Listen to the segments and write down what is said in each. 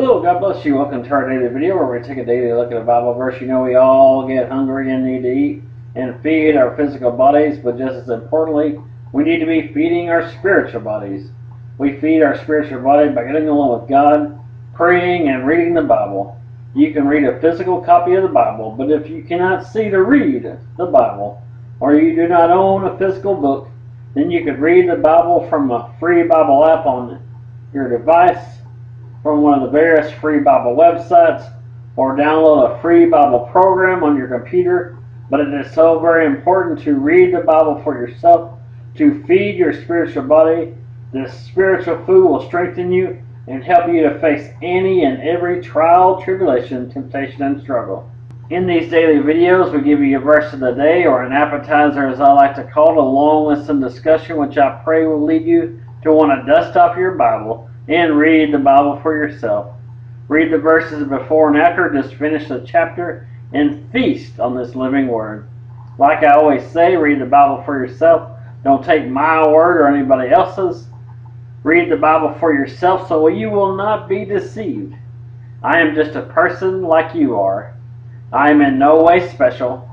Hello, God bless you. Welcome to our daily video where we take a daily look at a Bible verse. You know, we all get hungry and need to eat and feed our physical bodies, but just as importantly, we need to be feeding our spiritual bodies. We feed our spiritual body by getting along with God, praying, and reading the Bible. You can read a physical copy of the Bible, but if you cannot see to read the Bible, or you do not own a physical book, then you could read the Bible from a free Bible app on your device from one of the various free Bible websites or download a free Bible program on your computer. But it is so very important to read the Bible for yourself, to feed your spiritual body. This spiritual food will strengthen you and help you to face any and every trial, tribulation, temptation, and struggle. In these daily videos, we give you a verse of the day, or an appetizer as I like to call it, along with some discussion, which I pray will lead you to want to dust off your Bible and read the Bible for yourself. Read the verses before and after, just finish the chapter, and feast on this living word. Like I always say, read the Bible for yourself. Don't take my word or anybody else's. Read the Bible for yourself so you will not be deceived. I am just a person like you are. I am in no way special.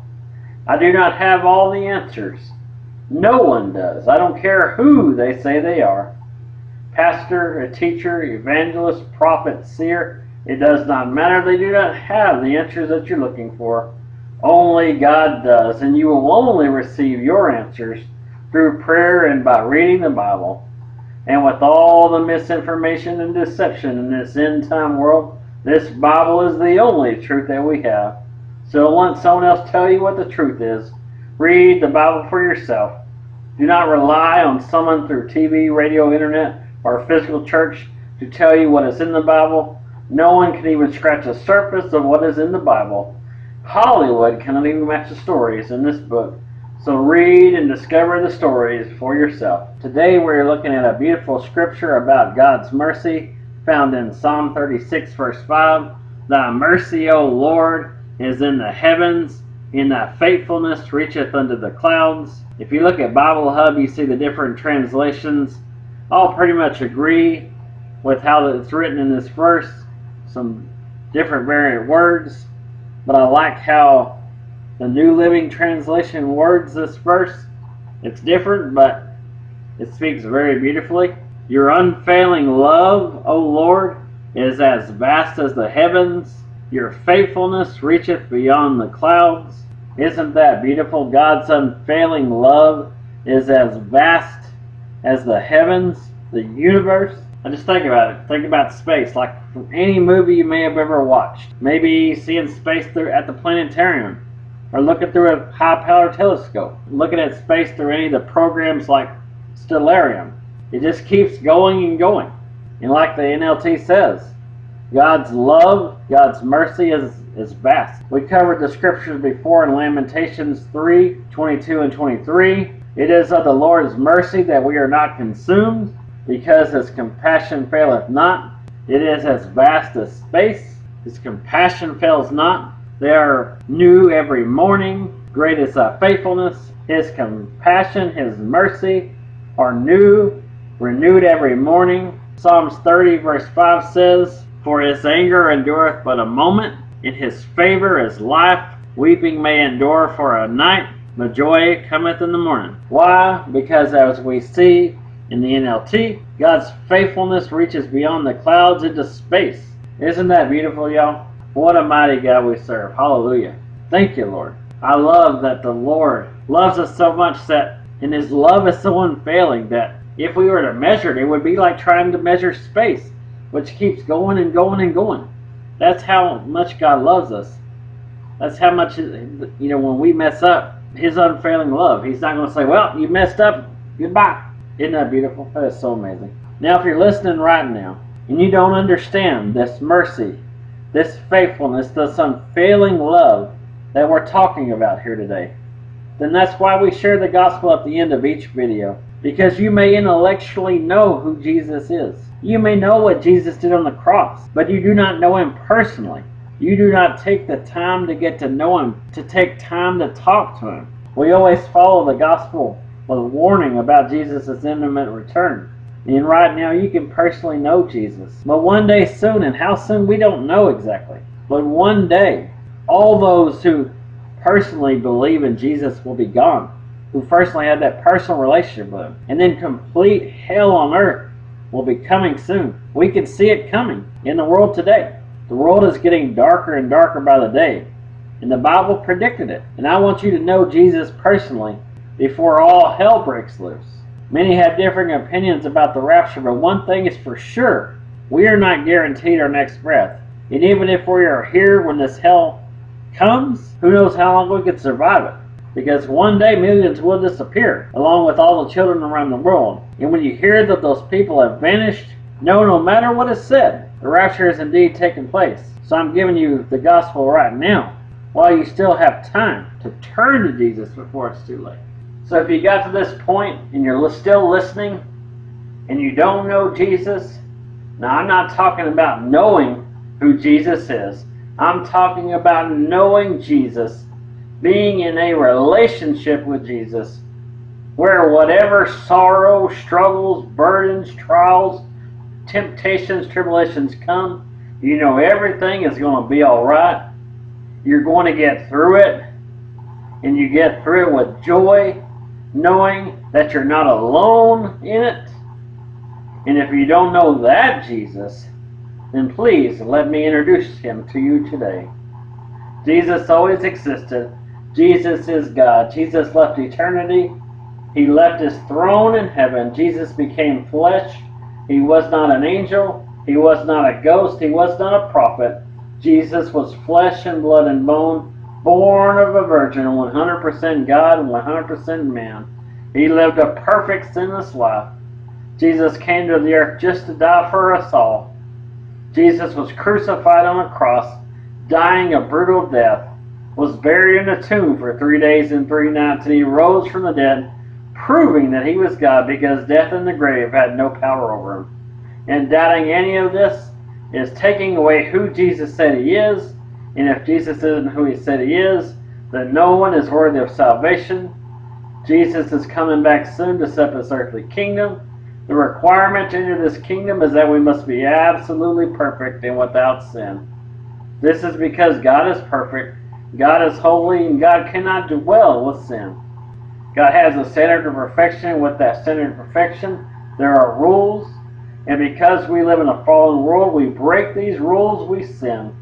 I do not have all the answers. No one does. I don't care who they say they are pastor, a teacher, evangelist, prophet, seer, it does not matter. They do not have the answers that you're looking for. Only God does, and you will only receive your answers through prayer and by reading the Bible. And with all the misinformation and deception in this end time world, this Bible is the only truth that we have. So don't let someone else tell you what the truth is. Read the Bible for yourself. Do not rely on someone through TV, radio, internet, or a physical church to tell you what is in the Bible. No one can even scratch the surface of what is in the Bible. Hollywood cannot even match the stories in this book. So read and discover the stories for yourself. Today we're looking at a beautiful scripture about God's mercy found in Psalm 36 verse 5. Thy mercy, O Lord, is in the heavens, in thy faithfulness reacheth unto the clouds. If you look at Bible Hub, you see the different translations all pretty much agree with how it's written in this verse. Some different variant words, but I like how the New Living Translation words this verse. It's different, but it speaks very beautifully. Your unfailing love, O Lord, is as vast as the heavens. Your faithfulness reacheth beyond the clouds. Isn't that beautiful? God's unfailing love is as vast as the heavens, the universe. And just think about it. Think about space, like from any movie you may have ever watched. Maybe seeing space through at the planetarium, or looking through a high-powered telescope. Looking at space through any of the programs like Stellarium. It just keeps going and going. And like the NLT says, God's love, God's mercy is, is vast. We covered the scriptures before in Lamentations 3, 22 and 23. It is of the Lord's mercy that we are not consumed, because his compassion faileth not. It is as vast as space. His compassion fails not. They are new every morning. Great is thy faithfulness. His compassion, his mercy are new, renewed every morning. Psalms 30 verse 5 says, For his anger endureth but a moment. In his favor is life. Weeping may endure for a night, the joy cometh in the morning. Why? Because as we see in the NLT, God's faithfulness reaches beyond the clouds into space. Isn't that beautiful, y'all? What a mighty God we serve. Hallelujah. Thank you, Lord. I love that the Lord loves us so much that, and His love is so unfailing that if we were to measure it, it would be like trying to measure space, which keeps going and going and going. That's how much God loves us. That's how much, you know, when we mess up, his unfailing love. He's not going to say, well, you messed up. Goodbye. Isn't that beautiful? That is so amazing. Now, if you're listening right now and you don't understand this mercy, this faithfulness, this unfailing love that we're talking about here today, then that's why we share the gospel at the end of each video. Because you may intellectually know who Jesus is. You may know what Jesus did on the cross, but you do not know him personally. You do not take the time to get to know Him, to take time to talk to Him. We always follow the gospel with a warning about Jesus' imminent return. And right now you can personally know Jesus. But one day soon, and how soon we don't know exactly. But one day, all those who personally believe in Jesus will be gone. Who personally had that personal relationship with him. And then complete hell on earth will be coming soon. We can see it coming in the world today. The world is getting darker and darker by the day. And the Bible predicted it. And I want you to know Jesus personally before all hell breaks loose. Many have differing opinions about the rapture, but one thing is for sure we are not guaranteed our next breath. And even if we are here when this hell comes, who knows how long we could survive it. Because one day millions will disappear, along with all the children around the world. And when you hear that those people have vanished, know no matter what is said, the rapture has indeed taken place. So I'm giving you the gospel right now, while you still have time to turn to Jesus before it's too late. So if you got to this point and you're still listening and you don't know Jesus, now I'm not talking about knowing who Jesus is. I'm talking about knowing Jesus, being in a relationship with Jesus, where whatever sorrow, struggles, burdens, trials, temptations, tribulations come, you know everything is going to be all right. You're going to get through it, and you get through it with joy knowing that you're not alone in it. And if you don't know that Jesus, then please let me introduce him to you today. Jesus always existed. Jesus is God. Jesus left eternity. He left his throne in heaven. Jesus became flesh. He was not an angel. He was not a ghost. He was not a prophet. Jesus was flesh and blood and bone born of a virgin, 100% God and 100% man. He lived a perfect sinless life. Jesus came to the earth just to die for us all. Jesus was crucified on a cross, dying a brutal death, was buried in a tomb for three days and three nights, and he rose from the dead, proving that he was God because death and the grave had no power over him. And doubting any of this is taking away who Jesus said he is and if Jesus isn't who he said he is, then no one is worthy of salvation. Jesus is coming back soon to set up this earthly kingdom. The requirement to enter this kingdom is that we must be absolutely perfect and without sin. This is because God is perfect, God is holy, and God cannot dwell with sin. God has a standard of perfection. With that standard of perfection, there are rules. And because we live in a fallen world, we break these rules, we sin.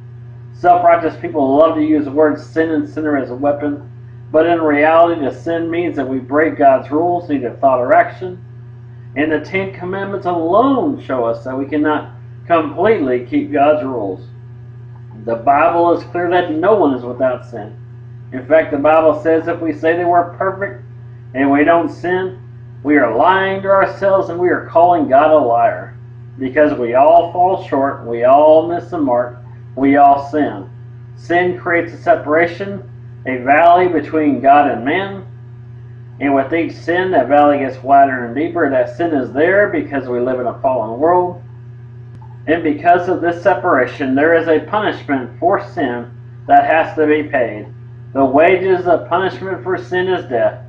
Self-righteous people love to use the word sin and sinner as a weapon, but in reality, the sin means that we break God's rules, either thought or action. And the Ten Commandments alone show us that we cannot completely keep God's rules. The Bible is clear that no one is without sin. In fact, the Bible says if we say that we're perfect and we don't sin, we are lying to ourselves and we are calling God a liar. Because we all fall short, we all miss the mark, we all sin. Sin creates a separation, a valley between God and man. And with each sin, that valley gets wider and deeper. That sin is there because we live in a fallen world. And because of this separation, there is a punishment for sin that has to be paid. The wages of punishment for sin is death.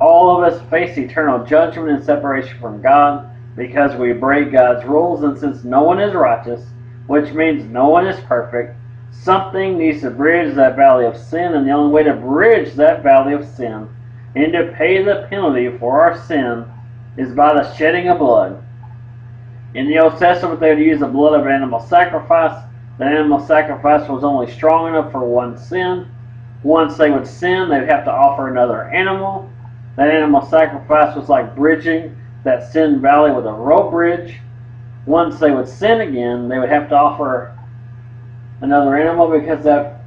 All of us face eternal judgment and separation from God because we break God's rules, and since no one is righteous, which means no one is perfect. Something needs to bridge that valley of sin, and the only way to bridge that valley of sin and to pay the penalty for our sin is by the shedding of blood. In the Old Testament, they would use the blood of animal sacrifice. The animal sacrifice was only strong enough for one sin. Once they would sin, they would have to offer another animal. That animal sacrifice was like bridging that sin valley with a rope bridge once they would sin again, they would have to offer another animal because that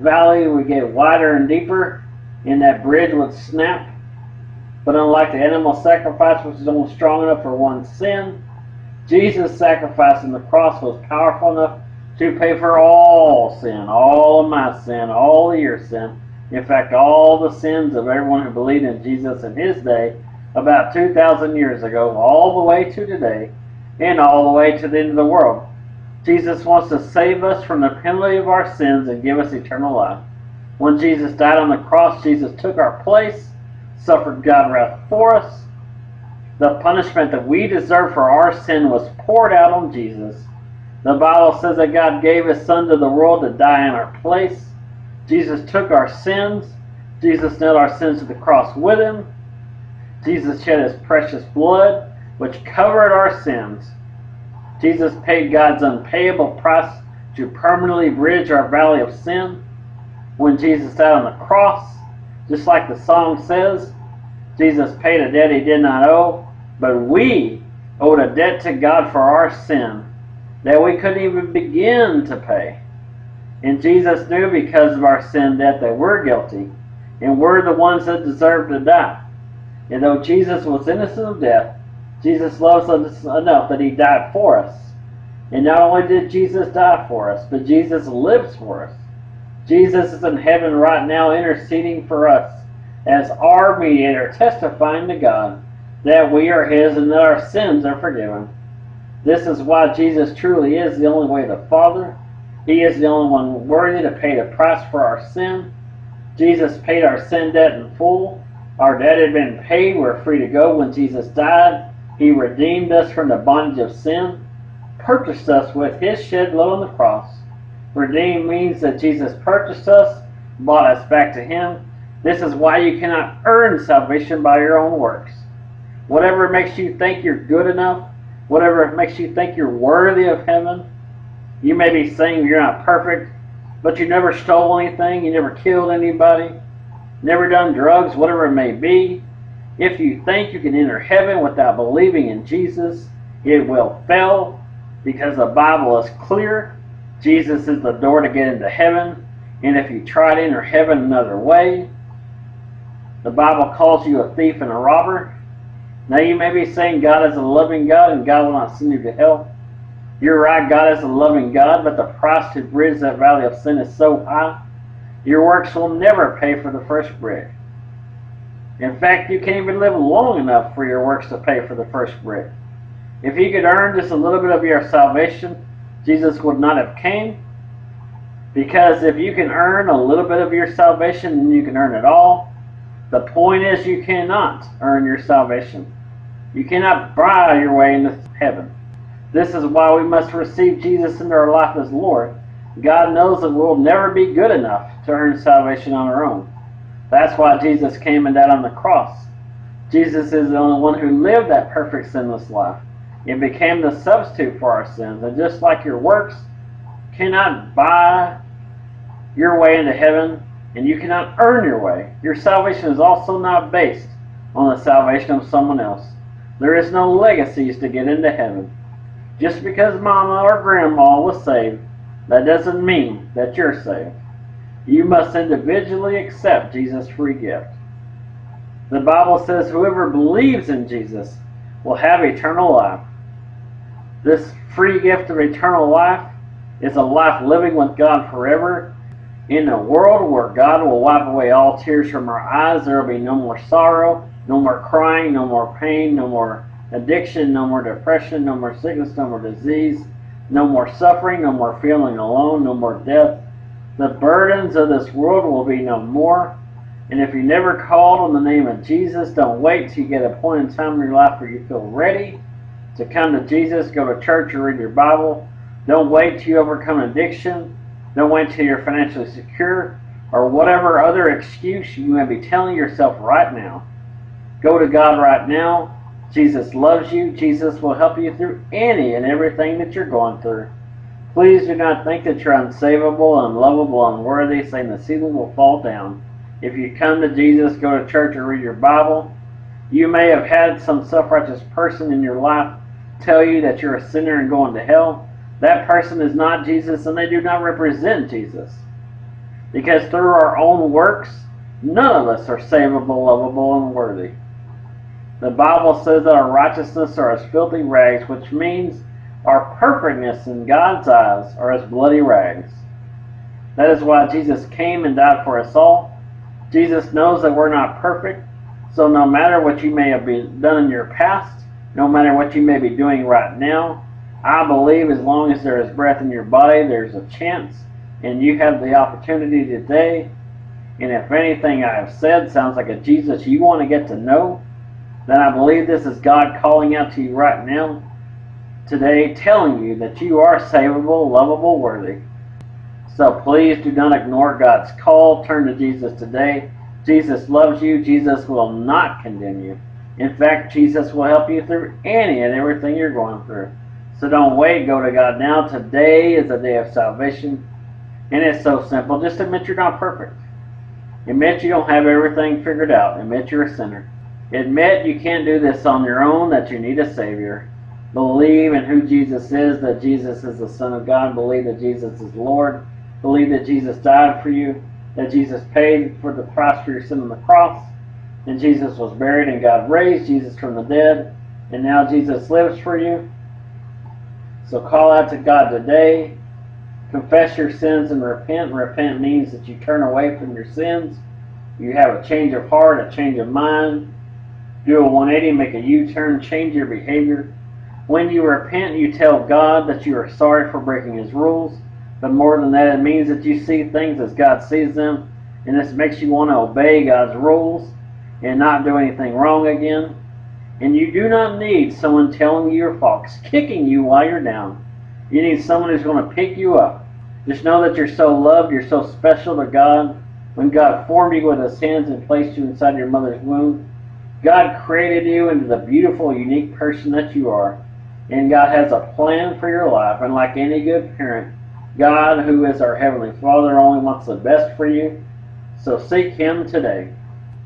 valley would get wider and deeper and that bridge would snap. But unlike the animal sacrifice, which is only strong enough for one sin, Jesus' sacrifice on the cross was powerful enough to pay for all sin, all of my sin, all of your sin. In fact, all the sins of everyone who believed in Jesus in his day, about 2,000 years ago, all the way to today and all the way to the end of the world. Jesus wants to save us from the penalty of our sins and give us eternal life. When Jesus died on the cross, Jesus took our place, suffered God wrath for us, The punishment that we deserve for our sin was poured out on Jesus. The Bible says that God gave his son to the world to die in our place. Jesus took our sins. Jesus nailed our sins to the cross with him. Jesus shed his precious blood, which covered our sins. Jesus paid God's unpayable price to permanently bridge our valley of sin. When Jesus died on the cross, just like the song says, Jesus paid a debt he did not owe, but we owed a debt to God for our sin that we couldn't even begin to pay. And Jesus knew because of our sin that they were guilty, and we're the ones that deserve to die. And though Jesus was innocent of death, Jesus loves us enough that he died for us. And not only did Jesus die for us, but Jesus lives for us. Jesus is in heaven right now interceding for us as our mediator, testifying to God that we are his and that our sins are forgiven. This is why Jesus truly is the only way to the Father. He is the only one worthy to pay the price for our sin. Jesus paid our sin debt in full. Our debt had been paid. We're free to go when Jesus died. He redeemed us from the bondage of sin, purchased us with his shed blood on the cross. Redeemed means that Jesus purchased us, bought us back to him. This is why you cannot earn salvation by your own works. Whatever makes you think you're good enough, whatever makes you think you're worthy of heaven, you may be saying you're not perfect, but you never stole anything, you never killed anybody, never done drugs, whatever it may be. If you think you can enter heaven without believing in Jesus, it will fail because the Bible is clear. Jesus is the door to get into heaven. And if you try to enter heaven another way, the Bible calls you a thief and a robber. Now you may be saying God is a loving God and God will not send you to hell. You're right, God is a loving God, but the price to bridge that valley of sin is so high, your works will never pay for the first brick. In fact, you can't even live long enough for your works to pay for the first brick. If you could earn just a little bit of your salvation, Jesus would not have came. Because if you can earn a little bit of your salvation, then you can earn it all. The point is you cannot earn your salvation. You cannot buy your way into heaven. This is why we must receive Jesus into our life as Lord. God knows that we'll never be good enough to earn salvation on our own. That's why Jesus came and died on the cross. Jesus is the only one who lived that perfect sinless life. It became the substitute for our sins. And just like your works cannot buy your way into heaven, and you cannot earn your way, your salvation is also not based on the salvation of someone else. There is no legacies to get into heaven. Just because mama or grandma was saved, that doesn't mean that you're saved. You must individually accept Jesus' free gift. The Bible says whoever believes in Jesus will have eternal life. This free gift of eternal life is a life living with God forever in a world where God will wipe away all tears from our eyes. There will be no more sorrow, no more crying, no more pain, no more addiction, no more depression, no more sickness, no more disease, no more suffering, no more feeling alone, no more death. The burdens of this world will be no more. And if you never called on the name of Jesus, don't wait till you get a point in time in your life where you feel ready to come to Jesus, go to church or read your Bible. Don't wait till you overcome addiction. Don't wait till you're financially secure or whatever other excuse you may be telling yourself right now. Go to God right now. Jesus loves you. Jesus will help you through any and everything that you're going through. Please do not think that you're unsavable, unlovable, unworthy, saying the ceiling will fall down. If you come to Jesus, go to church, or read your Bible, you may have had some self righteous person in your life tell you that you're a sinner and going to hell. That person is not Jesus, and they do not represent Jesus. Because through our own works, none of us are savable, lovable, and worthy. The Bible says that our righteousness are as filthy rags, which means our perfectness in God's eyes are as bloody rags. That is why Jesus came and died for us all. Jesus knows that we're not perfect, so no matter what you may have been done in your past, no matter what you may be doing right now, I believe as long as there is breath in your body, there's a chance, and you have the opportunity today. And if anything I have said sounds like a Jesus you want to get to know, then I believe this is God calling out to you right now, today, telling you that you are savable, lovable, worthy. So please do not ignore God's call. Turn to Jesus today. Jesus loves you. Jesus will not condemn you. In fact, Jesus will help you through any and everything you're going through. So don't wait. Go to God now. Today is a day of salvation. And it's so simple. Just admit you're not perfect. Admit you don't have everything figured out. Admit you're a sinner. Admit you can't do this on your own, that you need a Savior. Believe in who Jesus is, that Jesus is the Son of God. Believe that Jesus is Lord. Believe that Jesus died for you, that Jesus paid for the price for your sin on the cross, and Jesus was buried and God raised Jesus from the dead, and now Jesus lives for you. So call out to God today confess your sins and repent. Repent means that you turn away from your sins. You have a change of heart, a change of mind. Do a 180, make a U-turn, change your behavior. When you repent, you tell God that you are sorry for breaking His rules. But more than that, it means that you see things as God sees them. And this makes you want to obey God's rules and not do anything wrong again. And you do not need someone telling you your faults, kicking you while you're down. You need someone who's going to pick you up just know that you're so loved, you're so special to God. When God formed you with his hands and placed you inside your mother's womb, God created you into the beautiful, unique person that you are. And God has a plan for your life. And like any good parent, God, who is our Heavenly Father, only wants the best for you. So seek Him today.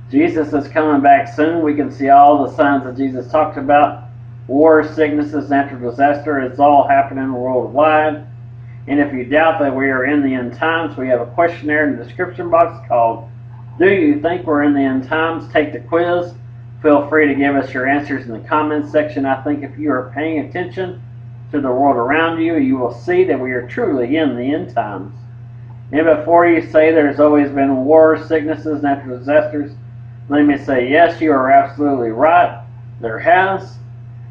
Jesus is coming back soon. We can see all the signs that Jesus talked about. War, sicknesses, natural disaster. It's all happening worldwide. And if you doubt that we are in the end times, we have a questionnaire in the description box called Do You Think We're in the End Times? Take the quiz. Feel free to give us your answers in the comments section. I think if you are paying attention to the world around you, you will see that we are truly in the end times. And before you say there's always been wars, sicknesses, natural disasters, let me say yes, you are absolutely right. There has.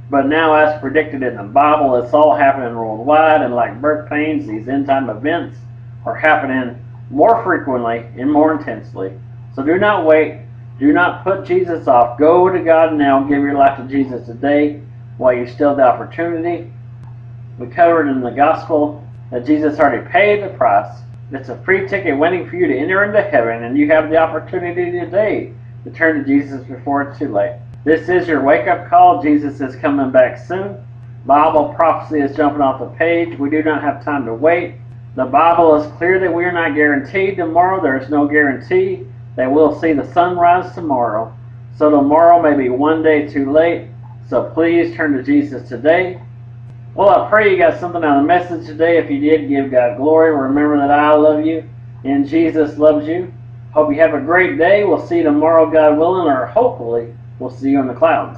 But now, as predicted in the Bible, it's all happening worldwide, and like birth pains, these end time events are happening more frequently and more intensely. So do not wait. Do not put Jesus off. Go to God now. Give your life to Jesus today while you still have the opportunity. We covered in the gospel that Jesus already paid the price. It's a free ticket waiting for you to enter into heaven, and you have the opportunity today to turn to Jesus before it's too late. This is your wake up call. Jesus is coming back soon. Bible prophecy is jumping off the page. We do not have time to wait. The Bible is clear that we are not guaranteed tomorrow. There is no guarantee that we'll see the sunrise tomorrow. So tomorrow may be one day too late. So please turn to Jesus today. Well, I pray you got something out of the message today. If you did, give God glory. Remember that I love you and Jesus loves you. Hope you have a great day. We'll see you tomorrow, God willing, or hopefully We'll see you in the clouds.